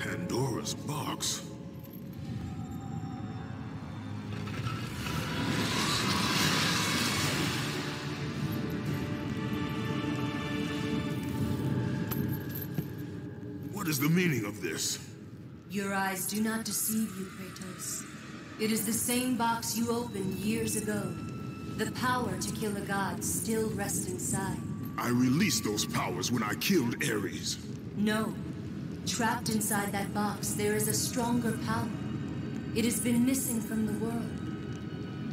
Pandora's box? What is the meaning of this? Your eyes do not deceive you, Kratos. It is the same box you opened years ago. The power to kill a god still rests inside. I released those powers when I killed Ares. No. Trapped inside that box, there is a stronger power. It has been missing from the world.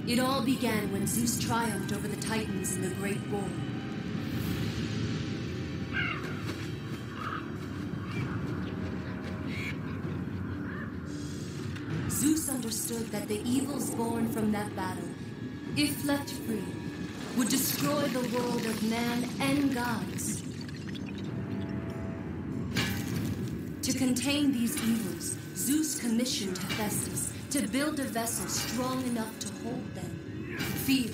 It all began when Zeus triumphed over the Titans in the Great War. Zeus understood that the evils born from that battle, if left free, would destroy the world of man and gods. To contain these evils, Zeus commissioned Hephaestus to build a vessel strong enough to hold them. Fear,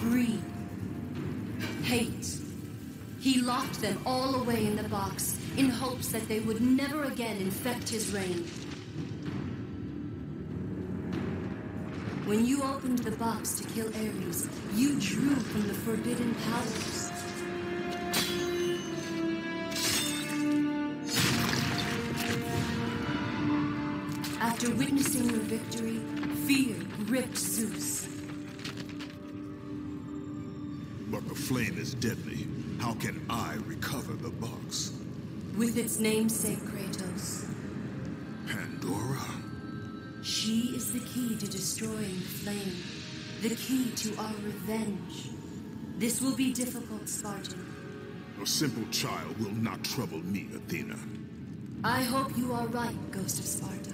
greed, hate. He locked them all away in the box in hopes that they would never again infect his reign. When you opened the box to kill Ares, you drew from the forbidden powers. After witnessing your victory, fear gripped Zeus. But the flame is deadly. How can I recover the box? With its namesake, Kratos. Pandora? She is the key to destroying the flame, the key to our revenge. This will be difficult, Spartan. A simple child will not trouble me, Athena. I hope you are right, Ghost of Sparta.